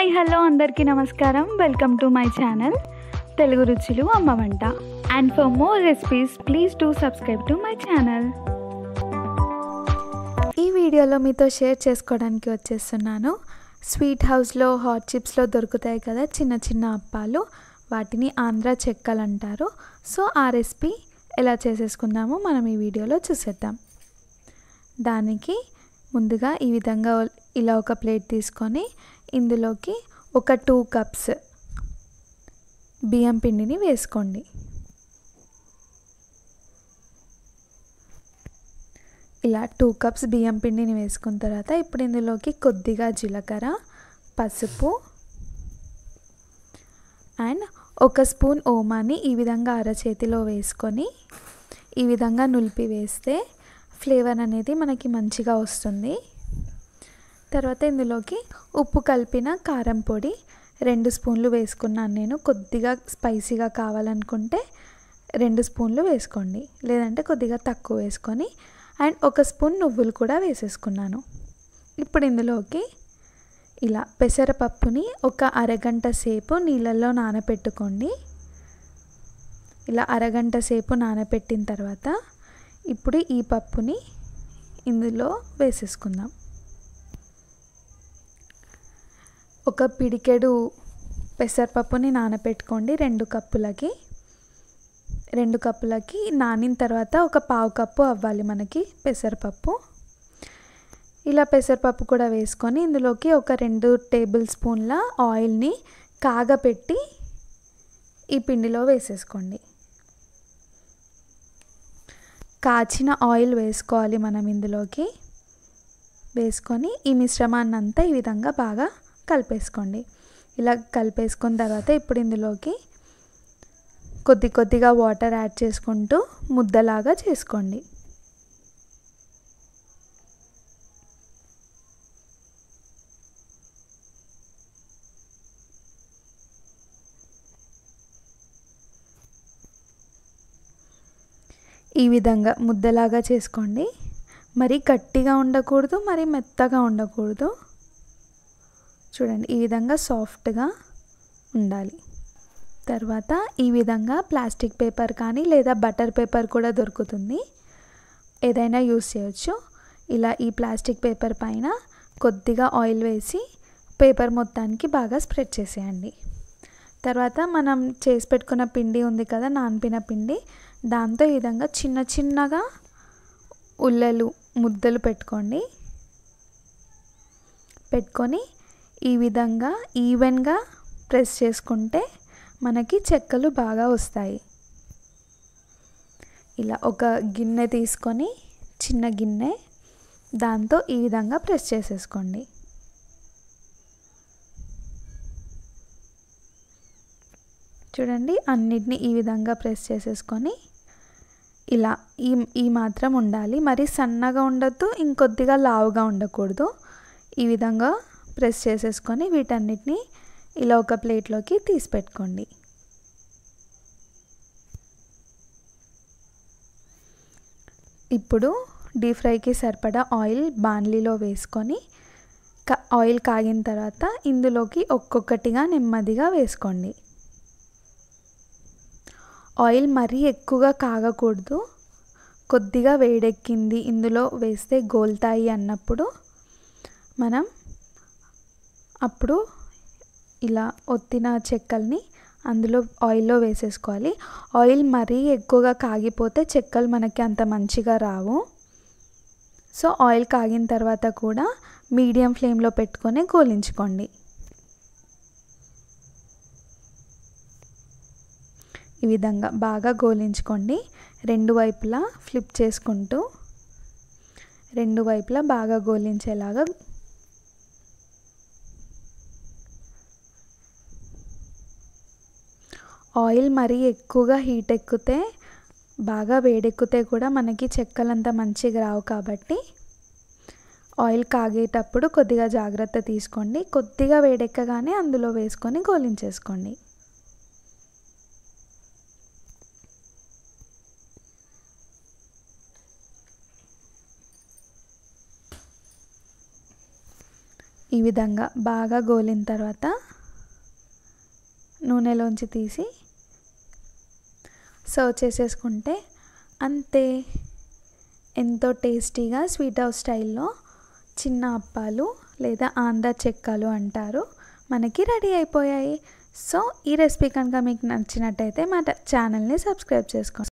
Hi hello అందరికీ నమస్కారం. Welcome to my channel. Telugu రుచులు అమ్మ వంట. And for more recipes please do subscribe to my channel ఈ వీడియోలో మీతో షేర్ చేసుకోవడానికి వచ్చేస్తున్నాను. స్వీట్ హౌస్లో హాట్ చిప్స్లో దొరుకుతాయి కదా చిన్న చిన్న అప్పాలు. వాటిని ఆంధ్ర చెక్కలు అంటారు. సో ఆ రెసిపీ ఎలా చేసేసుకుందామో మనం ఈ వీడియోలో చూసేద్దాం. దానికి ముందుగా ఈ విధంగా ఇలా ఒక ప్లేట్ తీసుకొని ఇందులోకి ఒక టూ కప్స్ బియ్యం పిండిని వేసుకోండి. ఇలా టూ కప్స్ బియ్యం పిండిని వేసుకున్న తర్వాత ఇప్పుడు ఇందులోకి కొద్దిగా జీలకర్ర పసుపు అండ్ ఒక స్పూన్ ఓమాని ఈ విధంగా అరచేతిలో వేసుకొని ఈ విధంగా నులిపి వేస్తే ఫ్లేవర్ అనేది మనకి మంచిగా వస్తుంది. తర్వాత ఇందులోకి ఉప్పు కలిపిన కారం పొడి రెండు స్పూన్లు వేసుకున్నాను నేను. కొద్దిగా స్పైసీగా కావాలనుకుంటే రెండు స్పూన్లు వేసుకోండి. లేదంటే కొద్దిగా తక్కువ వేసుకొని అండ్ ఒక స్పూన్ నువ్వులు కూడా వేసేసుకున్నాను. ఇప్పుడు ఇందులోకి ఇలా పెసరపప్పుని ఒక అరగంట సేపు నీళ్ళల్లో నానబెట్టుకోండి ఇలా అరగంట సేపు నానబెట్టిన తర్వాత ఇప్పుడు ఈ పప్పుని ఇందులో వేసేసుకుందాం. ఒక పిడికెడు పెసరపప్పుని నానబెట్టుకోండి రెండు కప్పులకి. రెండు కప్పులకి నానిన తర్వాత ఒక పావు కప్పు అవ్వాలి మనకి పెసరపప్పు. ఇలా పెసరపప్పు కూడా వేసుకొని ఇందులోకి ఒక రెండు టేబుల్ స్పూన్ల ఆయిల్ని కాగపెట్టి ఈ పిండిలో వేసేసుకోండి. కాచిన ఆయిల్ వేసుకోవాలి మనం ఇందులోకి. వేసుకొని ఈ మిశ్రమాన్ని అంతా ఈ విధంగా బాగా కలిపేసుకోండి. ఇలా కలిపేసుకున్న తర్వాత ఇప్పుడు ఇందులోకి కొద్ది కొద్దిగా వాటర్ యాడ్ చేసుకుంటూ ముద్దలాగా చేసుకోండి. ఈ విధంగా ముద్దలాగా చేసుకోండి. మరి గట్టిగా ఉండకూడదు మరి మెత్తగా ఉండకూడదు. చూడండి ఈ విధంగా సాఫ్ట్గా ఉండాలి. తర్వాత ఈ విధంగా ప్లాస్టిక్ పేపర్ కానీ లేదా బటర్ పేపర్ కూడా దొరుకుతుంది. ఏదైనా యూస్ చేయొచ్చు. ఇలా ఈ ప్లాస్టిక్ పేపర్ పైన కొద్దిగా ఆయిల్ వేసి పేపర్ మొత్తానికి బాగా స్ప్రెడ్ చేసేయండి. తర్వాత మనం చేసి పెట్టుకున్న పిండి ఉంది కదా నానిపిన పిండి దాంతో ఈ విధంగా చిన్న చిన్నగా ఉల్లలు ముద్దలు పెట్టుకోండి. పెట్టుకొని ఈ విధంగా ఈవెన్గా ప్రెస్ చేసుకుంటే మనకి చెక్కలు బాగా వస్తాయి. ఇలా ఒక గిన్నె తీసుకొని చిన్న గిన్నె దాంతో ఈ విధంగా ప్రెస్ చేసేసుకోండి. చూడండి అన్నిటినీ ఈ విధంగా ప్రెస్ చేసేసుకొని ఇలా ఈ ఈ మాత్రం ఉండాలి. మరి సన్నగా ఉండొద్దు ఇంకొద్దిగా లావుగా ఉండకూడదు. ఈ విధంగా ప్రెస్ చేసేసుకొని వీటన్నిటిని ఇలా ఒక ప్లేట్లోకి తీసి పెట్టుకోండి ఇప్పుడు డీప్ ఫ్రైకి సరిపడా ఆయిల్ బాన్లీలో వేసుకొని ఆయిల్ కాగిన తర్వాత ఇందులోకి ఒక్కొక్కటిగా నెమ్మదిగా వేసుకోండి. ఆయిల్ మరీ ఎక్కువగా కాగకూడదు. కొద్దిగా వేడెక్కింది ఇందులో వేస్తే గోల్తాయి అన్నప్పుడు మనం అప్పుడు ఇలా ఒత్తిన చెక్కల్ని అందులో ఆయిల్లో వేసేసుకోవాలి. ఆయిల్ మరీ ఎక్కువగా కాగిపోతే చెక్కలు మనకి అంత మంచిగా రావు. సో ఆయిల్ కాగిన తర్వాత కూడా మీడియం ఫ్లేమ్లో పెట్టుకొని గోలించుకోండి. ఈ విధంగా బాగా గోలించుకోండి. రెండు వైపులా ఫ్లిప్ చేసుకుంటూ రెండు వైపులా బాగా గోలించేలాగా ఆయిల్ మరీ ఎక్కువగా హీట్ ఎక్కితే బాగా వేడెక్కితే కూడా మనకి చెక్కలంతా మంచిగా రావు కాబట్టి ఆయిల్ కాగేటప్పుడు కొద్దిగా జాగ్రత్త తీసుకోండి. కొద్దిగా వేడెక్కగానే అందులో వేసుకొని గోలించేసుకోండి. ఈ విధంగా బాగా గోలిన తర్వాత నూనెలోంచి తీసి సర్వ్ చేసేసుకుంటే అంతే. ఎంతో టేస్టీగా స్వీట్ హౌస్ స్టైల్లో చిన్న అప్పాలు లేదా ఆంధ్ర చెక్కలు అంటారు. మనకి రెడీ అయిపోయాయి. సో ఈ రెసిపీ కనుక మీకు నచ్చినట్టయితే మా ఛానల్ని సబ్స్క్రైబ్ చేసుకోండి.